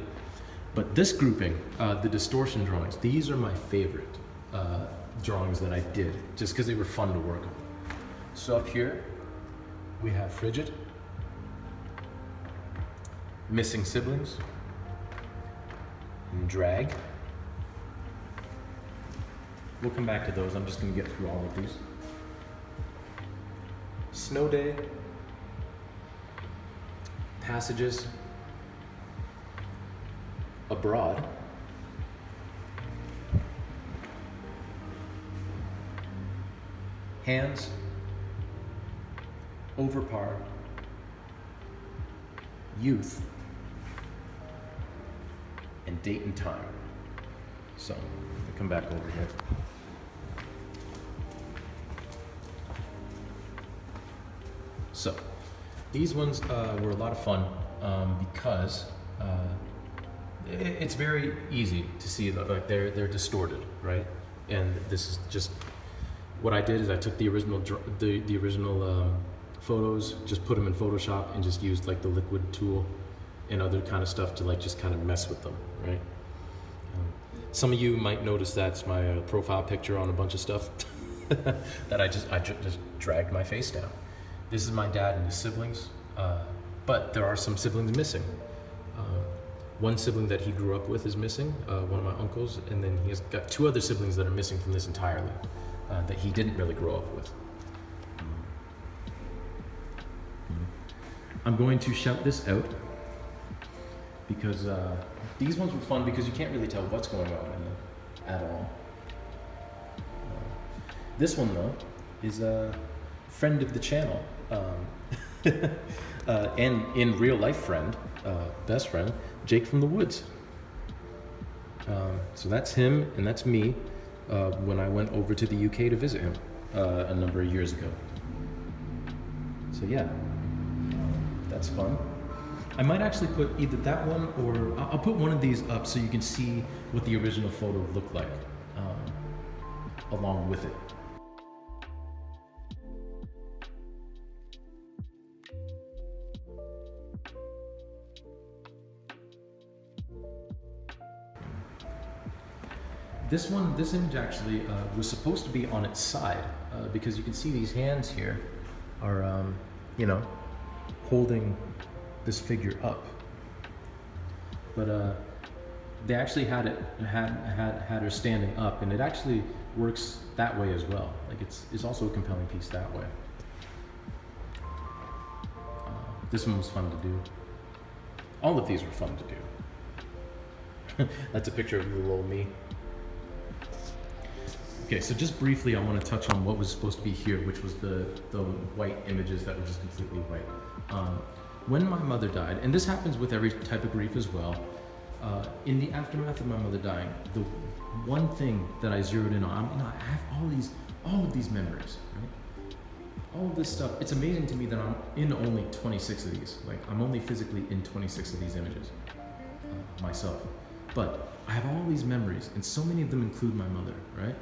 But this grouping, uh, the distortion drawings, these are my favorite uh, drawings that I did, just because they were fun to work on. So up here, we have Frigid, missing siblings, and drag. We'll come back to those. I'm just going to get through all of these. Snow day, passages, abroad. Hands, over par, youth, and date and time. So, come back over here. So, these ones uh, were a lot of fun um, because uh, it, it's very easy to see that like they're they're distorted, right? And this is just what I did is I took the original the the original um, photos, just put them in Photoshop, and just used like the liquid tool and other kind of stuff to like just kind of mess with them, right? some of you might notice that's my uh, profile picture on a bunch of stuff [laughs] that I just I ju- just dragged my face down. This is my dad and his siblings, uh, but there are some siblings missing. Uh, one sibling that he grew up with is missing, uh, one of my uncles, and then he has got two other siblings that are missing from this entirely, uh, that he didn't really grow up with. I'm going to shout this out because uh, these ones were fun because you can't really tell what's going on in them at all. Uh, this one though is a friend of the channel um, [laughs] uh, and in real life friend, uh, best friend, Jake from the Woods. Um, so that's him and that's me uh, when I went over to the UK to visit him uh, a number of years ago. So yeah, that's fun. I might actually put either that one or I'll put one of these up so you can see what the original photo looked like um, along with it. This one, this image actually uh, was supposed to be on its side uh, because you can see these hands here are, um, you know, holding this figure up. But uh, they actually had it had had had her standing up, and it actually works that way as well. Like it's it's also a compelling piece that way. Uh, this one was fun to do. All of these were fun to do. [laughs] That's a picture of little old me. Okay, so just briefly, I want to touch on what was supposed to be here, which was the, the white images that were just completely white. Um, when my mother died, and this happens with every type of grief as well, uh, in the aftermath of my mother dying, the one thing that I zeroed in on, you know, I have all these, all of these memories, right? All of this stuff. It's amazing to me that I'm in only 26 of these. Like, I'm only physically in 26 of these images uh, myself. But I have all these memories, and so many of them include my mother, right?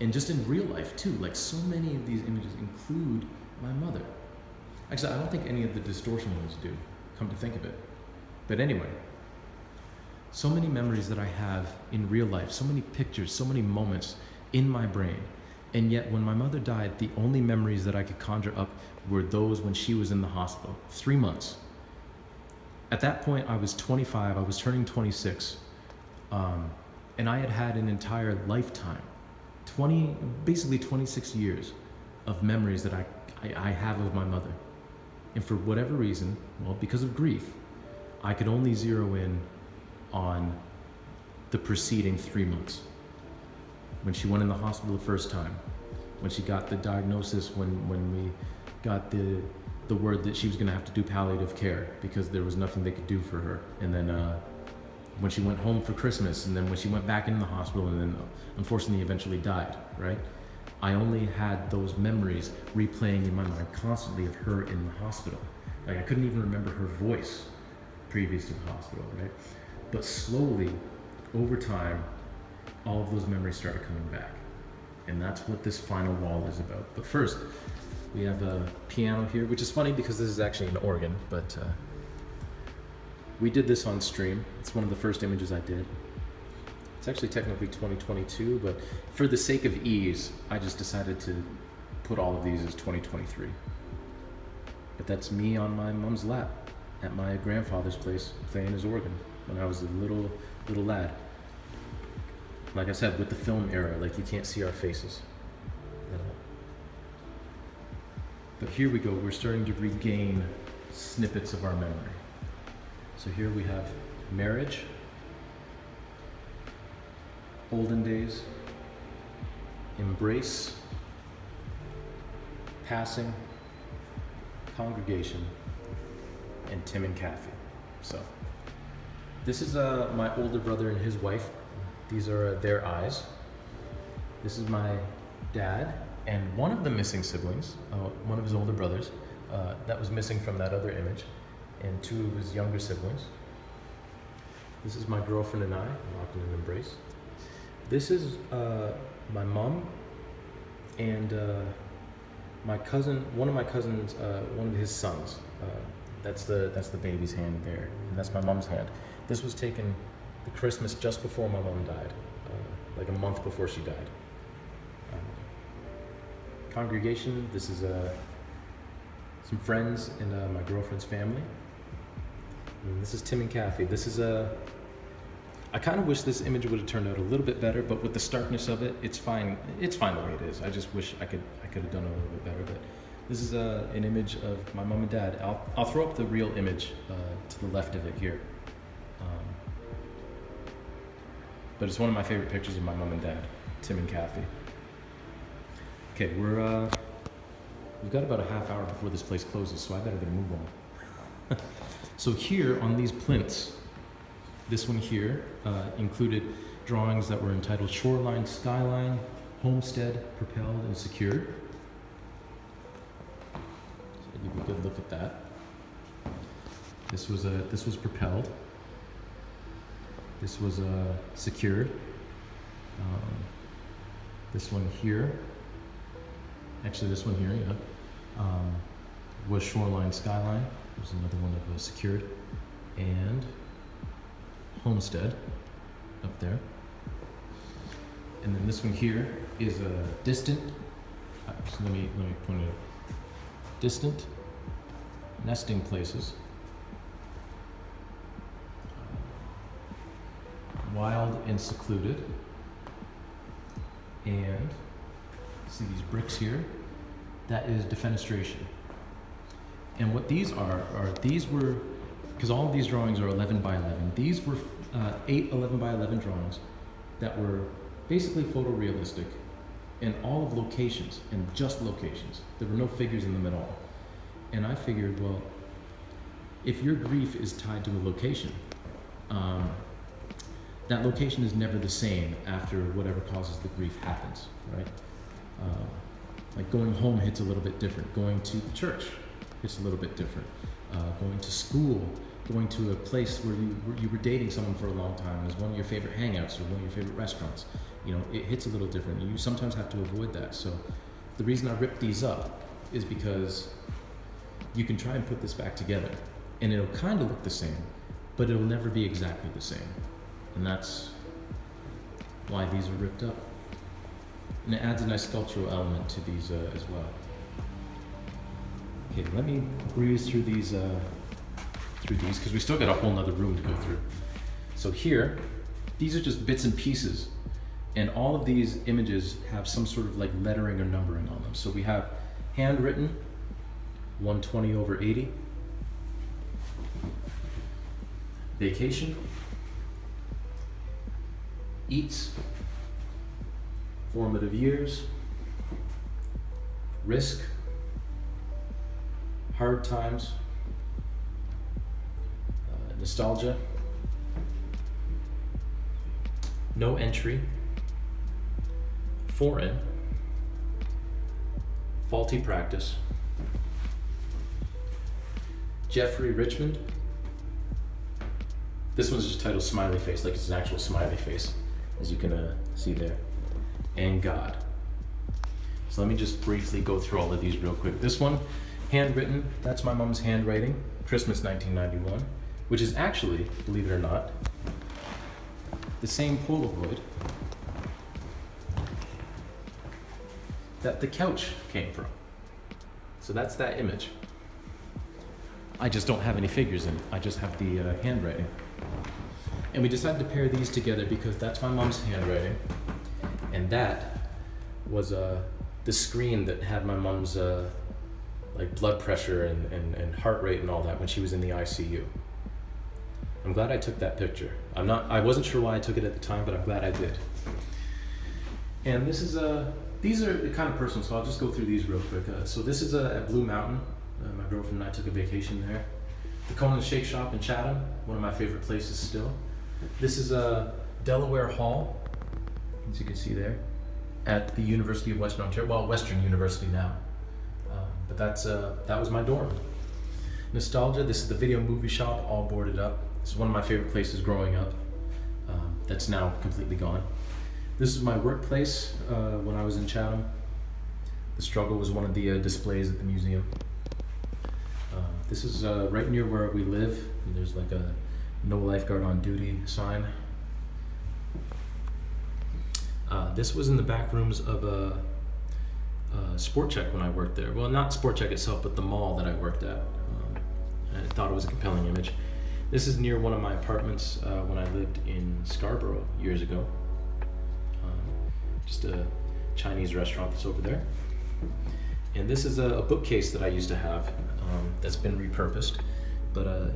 and just in real life too like so many of these images include my mother actually i don't think any of the distortion ones do come to think of it. But anyway so many memories that i have in real life so many pictures so many moments in my brain. And yet when my mother died the only memories that i could conjure up were those when she was in the hospital. Three months. At that point i was 25 i was turning 26 um, and i had had an entire lifetime 20, basically 26 years of memories that I, I, I have of my mother. And for whatever reason, well, because of grief, I could only zero in on the preceding three months. When she went in the hospital the first time, when she got the diagnosis, when, when we got the, the word that she was going to have to do palliative care because there was nothing they could do for her. And then uh, when she went home for Christmas, and then when she went back in the hospital, and then unfortunately eventually died, right? I only had those memories replaying in my mind constantly of her in the hospital. Like I couldn't even remember her voice previous to the hospital, right? But slowly, over time, all of those memories started coming back. And that's what this final wall is about. But first, we have a piano here, which is funny because this is actually an organ, but uh, we did this on stream. It's one of the first images I did. It's actually technically 2022, but for the sake of ease, I just decided to put all of these as 2023. But that's me on my mom's lap at my grandfather's place playing his organ when I was a little little lad. Like I said, with the film era, like you can't see our faces. You know. But here we go, we're starting to regain snippets of our memory. So here we have marriage, olden days, embrace, passing, congregation, and Tim and Kathy. So this is uh, my older brother and his wife. These are uh, their eyes. This is my dad and one of the missing siblings, uh, one of his older brothers, uh, that was missing from that other image and two of his younger siblings. This is my girlfriend and I, locked in an embrace. This is uh, my mom and uh, my cousin, one of my cousins, uh, one of his sons. Uh, that's the that's the baby's hand there, and that's my mom's hand. This was taken the Christmas just before my mom died, uh, like a month before she died. Um, congregation, this is uh, some friends and uh, my girlfriend's family. And this is Tim and Kathy. This is a. I kind of wish this image would have turned out a little bit better, but with the starkness of it, it's fine. It's fine the way it is. I just wish I could I could have done it a little bit better. But this is a, an image of my mom and dad. I'll, I'll throw up the real image uh, to the left of it here. Um, but it's one of my favorite pictures of my mom and dad, Tim and Kathy. Okay, we're uh, we've got about a half hour before this place closes, so I better get a move on. [laughs] so here on these plinths, this one here uh, included drawings that were entitled Shoreline, Skyline, Homestead, Propelled, and Secured. So give you a good look at that. This was a this was propelled. This was uh, secured. Um, this one here, actually this one here, yeah, um, was shoreline skyline. There's another one that was secured, and homestead up there. And then this one here is a distant. uh, let me let me point it. out. Distant nesting places. wild and secluded. And see these bricks here? That is defenestration. And what these are, are these were, because all of these drawings are 11 by 11, these were uh, eight 11 by 11 drawings that were basically photorealistic in all of locations and just locations. There were no figures in them at all. And I figured, well, if your grief is tied to a location, um, that location is never the same after whatever causes the grief happens, right? Uh, like going home hits a little bit different. Going to church hits a little bit different. Uh, going to school, going to a place where you where you were dating someone for a long time is one of your favorite hangouts or one of your favorite restaurants. You know, it hits a little different. You sometimes have to avoid that. So, the reason I ripped these up is because you can try and put this back together, and it'll kind of look the same, but it'll never be exactly the same. And that's why these are ripped up. And it adds a nice sculptural element to these uh, as well. Okay, let me breeze through these uh, through these because we still got a whole nother room to go through. So here, these are just bits and pieces, and all of these images have some sort of like lettering or numbering on them. So we have handwritten, 120 over 80. Vacation, eats, formative years, risk, hard times, nostalgia, no entry, foreign, faulty practice, Jeffrey Richmond. This one's just titled Smiley Face, like it's an actual smiley face as you can uh, see there, and God. So let me just briefly go through all of these real quick. This one, handwritten, that's my mom's handwriting, Christmas 1991, which is actually, believe it or not, the same Polaroid that the couch came from. So that's that image. I just don't have any figures in it. I just have the uh, handwriting. And we decided to pair these together because that's my mom's handwriting, and that was uh, the screen that had my mom's uh, like blood pressure and, and, and heart rate and all that when she was in the ICU. I'm glad I took that picture. I'm not. I wasn't sure why I took it at the time, but I'm glad I did. And this is a. These are the kind of personal, so I'll just go through these real quick. Uh, so this is a, at Blue Mountain. Uh, my girlfriend and I took a vacation there. The Conan Shake Shop in Chatham, one of my favorite places still. This is a Delaware Hall, as you can see there, at the University of Western Ontario. Well, Western University now, um, but that's uh, that was my dorm. Nostalgia. This is the video movie shop, all boarded up. This is one of my favorite places growing up. Um, that's now completely gone. This is my workplace uh, when I was in Chatham. The struggle was one of the uh, displays at the museum. Um, this is uh, right near where we live. And there's like a no lifeguard on duty sign this was in the back rooms of a, a Sport Chek when I worked there. Well, not Sport Chek itself, but the mall that I worked at. Um, I thought it was a compelling image. This is near one of my apartments uh, when I lived in Scarborough years ago. Um, just a Chinese restaurant that's over there. And this is a, a bookcase that I used to have um, that's been repurposed. But uh,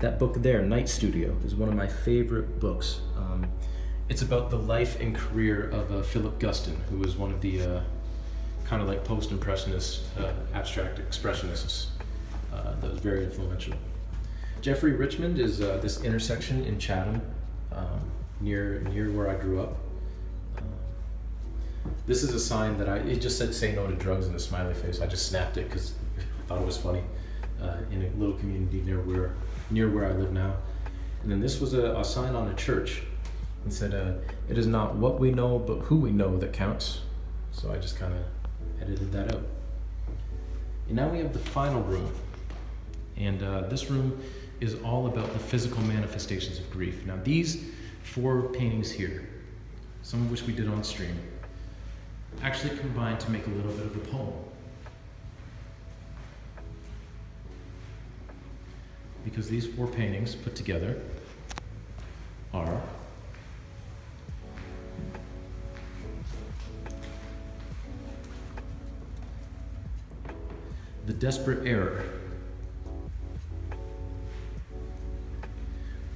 that book there, Night Studio, is one of my favorite books. Um, it's about the life and career of uh, Philip Guston, who was one of the uh, kind of like post-impressionist, uh, abstract expressionists uh, that was very influential. Jeffrey Richmond is uh, this intersection in Chatham, um, near near where I grew up. Um, this is a sign that I it just said "Say no to drugs" in a smiley face. I just snapped it because I [laughs] thought it was funny uh, in a little community near where near where I live now. And then this was a, a sign on a church. It said, uh, "It is not what we know, but who we know that counts." So I just kind of edited that out. And now we have the final room, and uh, this room is all about the physical manifestations of grief. Now, these four paintings here, some of which we did on stream, actually combine to make a little bit of a poem. Because these four paintings put together are the desperate error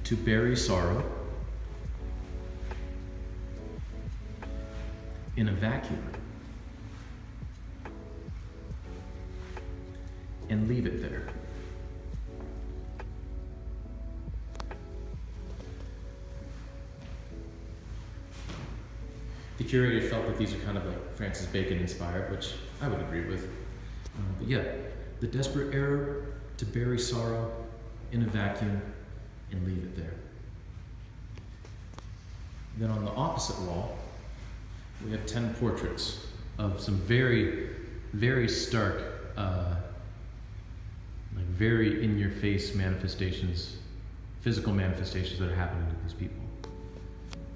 to bury sorrow in a vacuum and leave it there. The curator felt that these are kind of like Francis Bacon inspired, which I would agree with. Uh, but yeah, the desperate error to bury sorrow in a vacuum and leave it there. Then on the opposite wall, we have 10 portraits of some very, very stark, uh, like very in your face manifestations, physical manifestations that are happening to these people.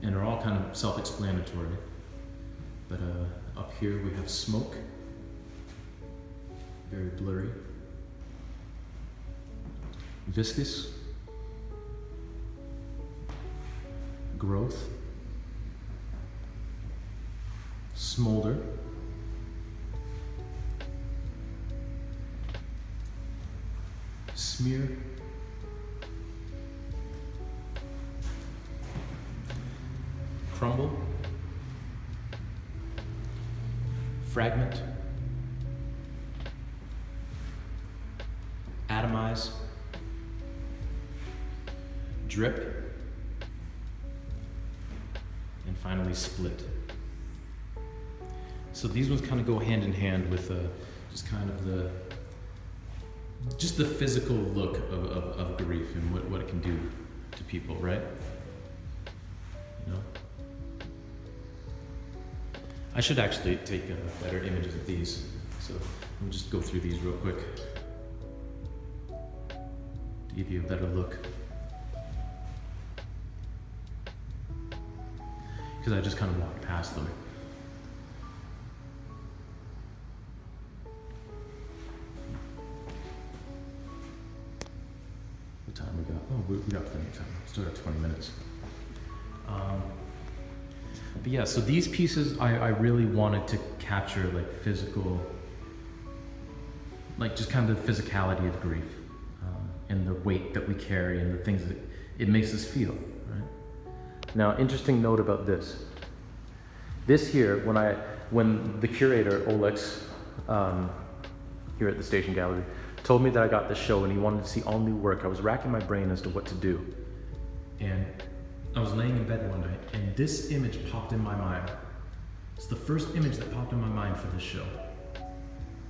And are all kind of self explanatory. But uh, up here we have smoke, very blurry, viscous, growth, smolder, smear, crumble, fragment, atomize, drip, finally split. So these ones kind of go hand in hand with uh, just kind of the just the physical look of, of, of grief and what, what it can do to people, right? You know? I should actually take uh, better images of these. So let me just go through these real quick to give you a better look. Because I just kind of walked past them. What time we got? Oh, we we got plenty of time. Still got 20 minutes. Um, but yeah, so these pieces I, I really wanted to capture like physical, like just kind of the physicality of grief um, and the weight that we carry and the things that it makes us feel. Now, interesting note about this. This here, when I when the curator Olex um, here at the Station Gallery told me that I got this show and he wanted to see all new work, I was racking my brain as to what to do. And I was laying in bed one night and this image popped in my mind. It's the first image that popped in my mind for this show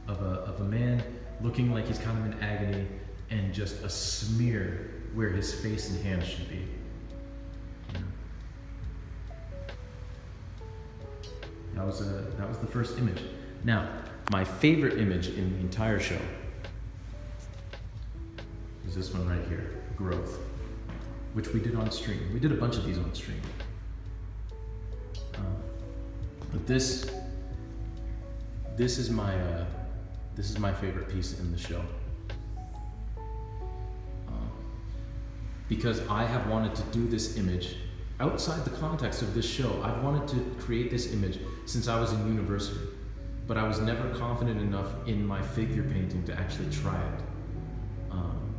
of a, of a man looking like he's kind of in agony and just a smear where his face and hands should be. That was, a, that was the first image. Now, my favorite image in the entire show is this one right here, growth, which we did on stream. We did a bunch of these on stream. Um, But this, this is my, uh, this is my favorite piece in the show. Um, because I have wanted to do this image outside the context of this show. I've wanted to create this image since I was in university, but I was never confident enough in my figure painting to actually try it. Um,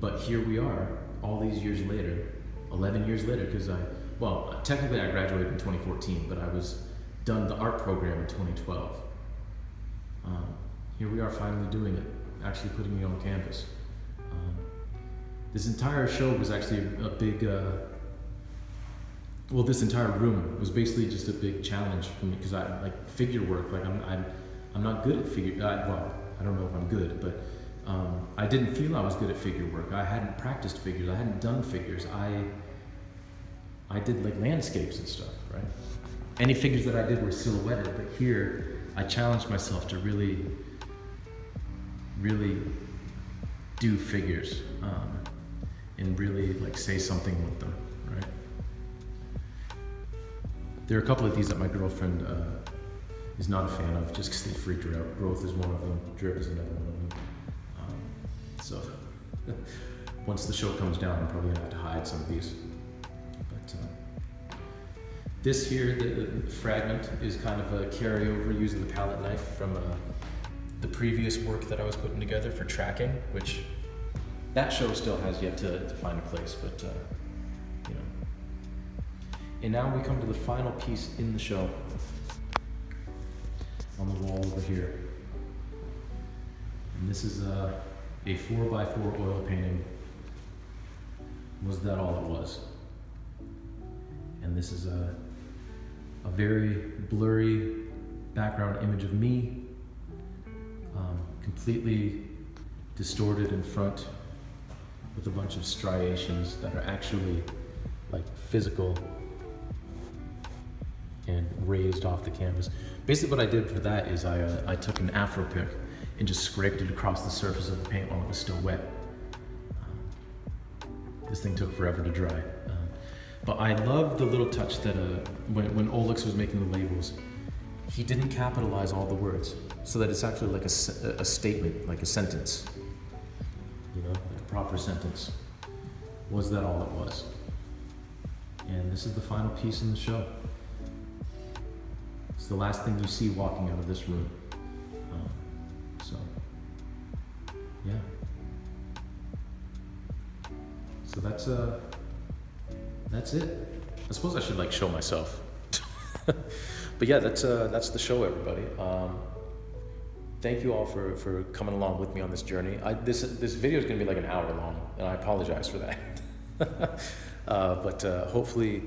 but here we are, all these years later, 11 years later, because I, well, technically I graduated in 2014, but I was done the art program in 2012. Um, here we are finally doing it, actually putting it on canvas. Um, this entire show was actually a, a big, uh, well, this entire room was basically just a big challenge for me because I like figure work. Like I'm, I'm, I'm not good at figure. I, well, I don't know if I'm good, but um, I didn't feel I was good at figure work. I hadn't practiced figures. I hadn't done figures. I, I did like landscapes and stuff, right? Any figures that I did were silhouetted, but here I challenged myself to really, really do figures um, and really like say something with them, right? There are a couple of these that my girlfriend uh, is not a fan of just because they freak her out. Growth is one of them, drip is another one of them. Um, so [laughs] once the show comes down, I'm probably gonna have to hide some of these. But uh, this here, the, the fragment, is kind of a carryover using the palette knife from uh, the previous work that I was putting together for tracking, which that show still has yet to, to find a place, but uh. And now we come to the final piece in the show on the wall over here. And this is a, a four by four oil painting. Was that all it was? And this is a, a very blurry background image of me, um, completely distorted in front with a bunch of striations that are actually like physical and raised off the canvas. Basically what I did for that is I, uh, I took an afro pick and just scraped it across the surface of the paint while it was still wet. Um, this thing took forever to dry. Um, but I love the little touch that uh, when, when Olix was making the labels, he didn't capitalize all the words so that it's actually like a, a statement, like a sentence. You know, like a proper sentence. Was that all it was? And this is the final piece in the show. It's the last thing you see walking out of this room. Um, so, yeah. So that's uh, that's it. I suppose I should like show myself. [laughs] but yeah, that's uh, that's the show, everybody. Um, thank you all for, for coming along with me on this journey. I, this this video is going to be like an hour long, and I apologize for that. [laughs] uh, but uh, hopefully,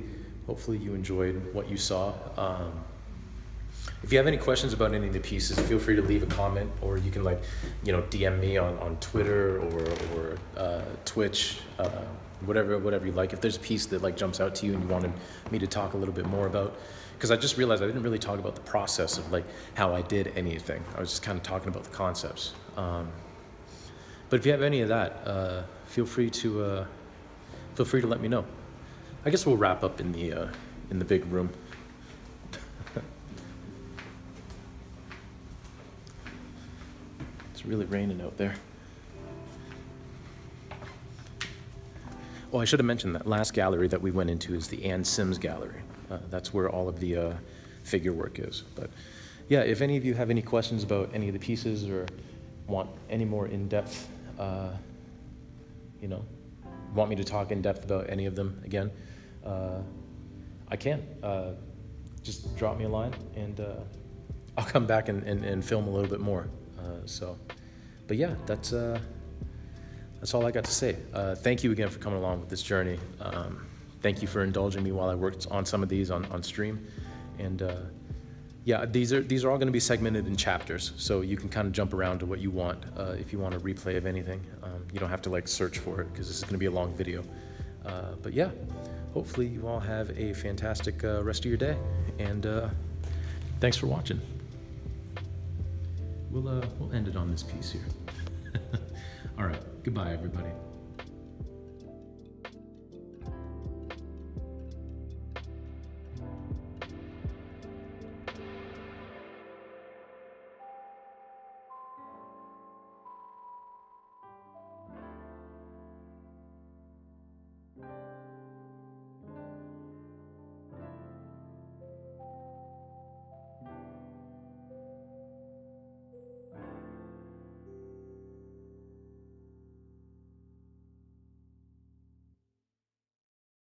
hopefully you enjoyed what you saw. Um, if you have any questions about any of the pieces, feel free to leave a comment, or you can like, you know, DM me on, on Twitter or or uh, Twitch, uh, whatever whatever you like. If there's a piece that like jumps out to you and you wanted me to talk a little bit more about, because I just realized I didn't really talk about the process of like how I did anything. I was just kind of talking about the concepts. Um, but if you have any of that, uh, feel free to uh, feel free to let me know. I guess we'll wrap up in the uh, in the big room. It's really raining out there. Oh, I should have mentioned that last gallery that we went into is the Anne Sims Gallery. Uh, that's where all of the uh, figure work is. But yeah, if any of you have any questions about any of the pieces or want any more in-depth, uh, you know, want me to talk in depth about any of them again, uh, I can. Uh, just drop me a line and uh, I'll come back and, and, and film a little bit more. Uh, so, but yeah, that's uh, that's all I got to say. Uh, thank you again for coming along with this journey. Um, thank you for indulging me while I worked on some of these on, on stream, and uh, yeah, these are these are all going to be segmented in chapters, so you can kind of jump around to what you want uh, if you want a replay of anything. Um, you don't have to like search for it because this is going to be a long video. But yeah, hopefully you all have a fantastic rest of your day, and thanks for watching we'll uh, we'll end it on this piece here. [laughs] All right. Goodbye, everybody.